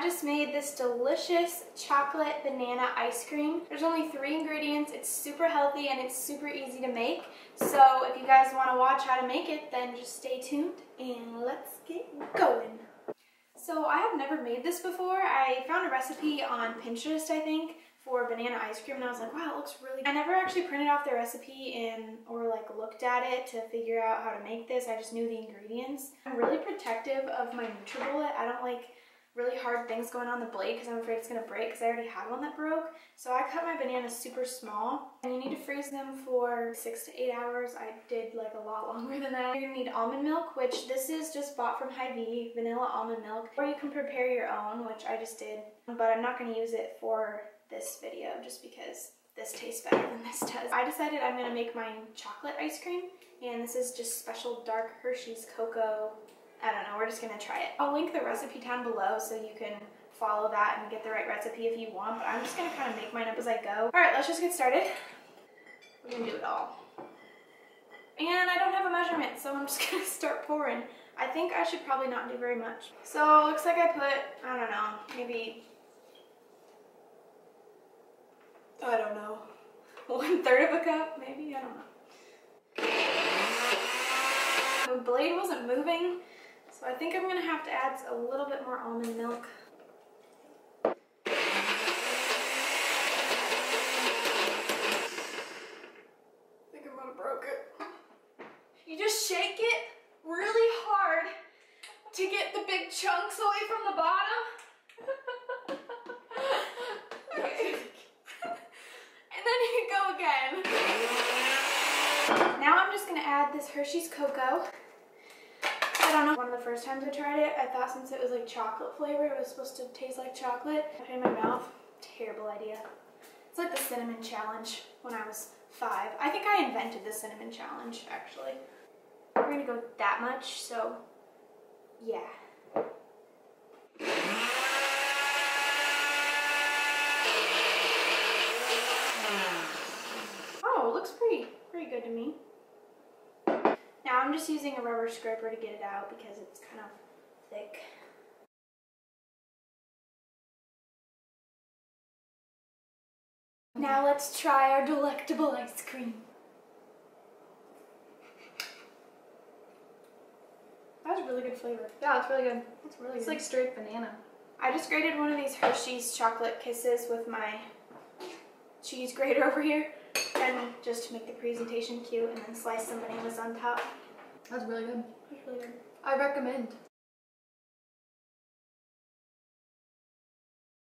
I just made this delicious chocolate banana ice cream. There's only three ingredients. It's super healthy and it's super easy to make. So if you guys want to watch how to make it, then just stay tuned and let's get going. So I have never made this before. I found a recipe on Pinterest, I think, for banana ice cream and I was like, wow, it looks really I never actually printed off the recipe and or like looked at it to figure out how to make this. I just knew the ingredients. I'm really protective of my NutriBullet. I don't like really hard things going on the blade because I'm afraid it's going to break because I already had one that broke. So I cut my bananas super small and you need to freeze them for six to eight hours. I did like a lot longer than that. You're going to need almond milk, which this is just bought from Hy-Vee, vanilla almond milk. Or you can prepare your own, which I just did. But I'm not going to use it for this video just because this tastes better than this does. I decided I'm gonna make my chocolate ice cream and this is just special dark Hershey's cocoa. I don't know, we're just gonna try it. I'll link the recipe down below so you can follow that and get the right recipe if you want, but I'm just gonna kind of make mine up as I go. All right, let's just get started. We're gonna do it all. And I don't have a measurement, so I'm just gonna start pouring. I think I should probably not do very much. So it looks like I put, I don't know, maybe I don't know, one third of a cup, maybe, I don't know. The blade wasn't moving, so I think I'm gonna have to add a little bit more almond milk. I think I'm gonna broke it. You just shake it really hard to get the big chunks away from the bottom. Okay. and then you go again. Now I'm just gonna add this Hershey's Cocoa. I don't know. One of the first times I tried it, I thought since it was like chocolate flavor, it was supposed to taste like chocolate. I put in my mouth. Terrible idea. It's like the cinnamon challenge when I was five. I think I invented the cinnamon challenge, actually. We're gonna go that much, so yeah. Oh, looks pretty, pretty good to me. Now I'm just using a rubber scraper to get it out because it's kind of thick. Now let's try our delectable ice cream. That's a really good flavor. Yeah, it's really good. It's really it's good. like straight banana. I just grated one of these Hershey's chocolate kisses with my cheese grater over here and just to make the presentation cute and then slice some bananas on top. That's really good. That's really good. I recommend.